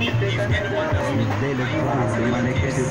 They look proud,